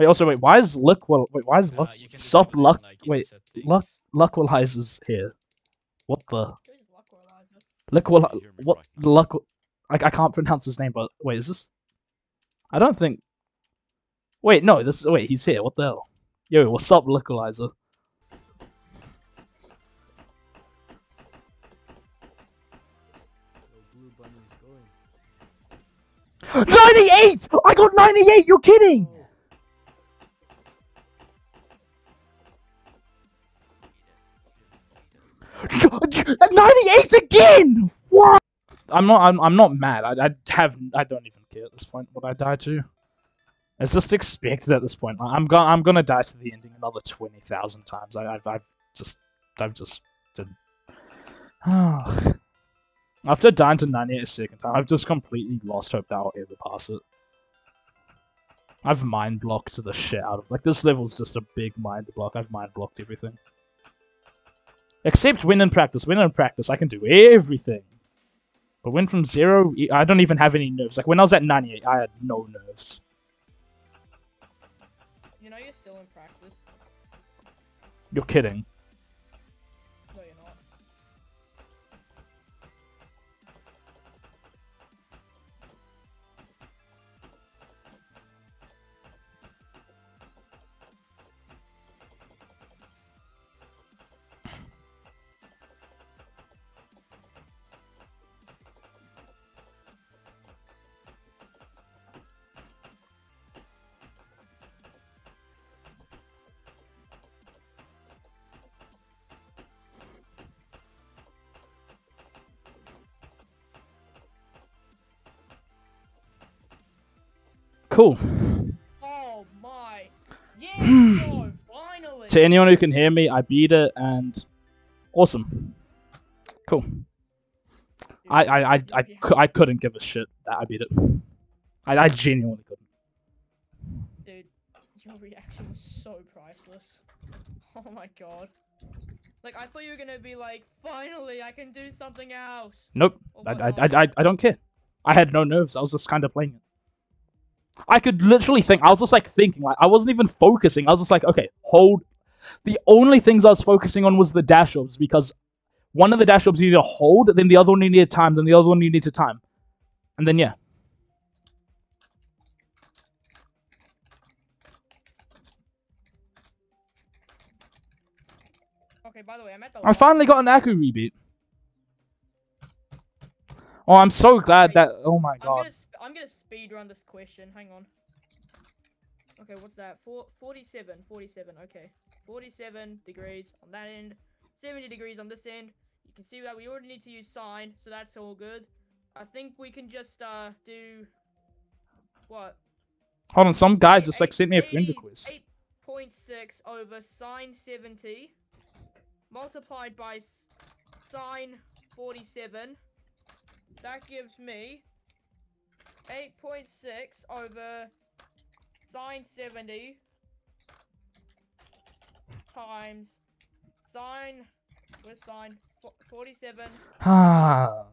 Wait, also wait, why is luck well wait, why is Uh, luck you can stop disable luck like, wait, settings. luck luckwilizers here? What the Who's Luckwillager? luck You what right luck I, I can't pronounce his name, but wait, is this I don't think Wait, no, this is wait, he's here, what the hell? Yo, what's up, Luckwillager? Blue Bunny is going. 98! I got 98, you're kidding! 98 again! What? I'm not. I'm. I'm not mad. I. I have. I don't even care at this point what I die to. It's just expected at this point. I'm going. I'm gonna die to the ending another twenty thousand times. I, I've. I've just. I've just. Did... After dying to 98 a second time, I've just completely lost hope that I'll ever pass it. I've mind blocked the shit out of like this level's just a big mind block. I've mind blocked everything. Except win and practice. Win and practice, I can do everything. But when from zero, I don't even have any nerves. Like when I was at 98, I had no nerves. You know you're still in practice. You're kidding. Cool. Oh my! Yes, no, hmm. finally. To anyone who can hear me, I beat it and awesome. Cool. I I I, I, I couldn't give a shit that I beat it. I, I genuinely couldn't. Dude, your reaction was so priceless. Oh my god. Like, I thought you were gonna be like, finally, I can do something else. Nope. Oh or I, I. I, I, I don't care. I had no nerves. I was just kind of playing it. I could literally think. I was just like thinking. Like I wasn't even focusing. I was just like, okay, hold. The only things I was focusing on was the dash ups because one of the dash ups you need to hold, then the other one you need to time, then the other one you need to time, and then yeah. Okay, by the way, I'm at the I finally got an Acu rebeat. Oh, I'm so glad that. Oh my god. I'm gonna speed run this question. Hang on. Okay, what's that? Four, 47, 47, okay. 47 degrees on that end, 70 degrees on this end. You can see that we already need to use sine, so that's all good. I think we can just uh do what? Hold on, some guy just like sent me a friend 80 request. 8.6 over sine 70 multiplied by sine 47. That gives me 8.6 over sine 70 times sine with sine 47 Ah.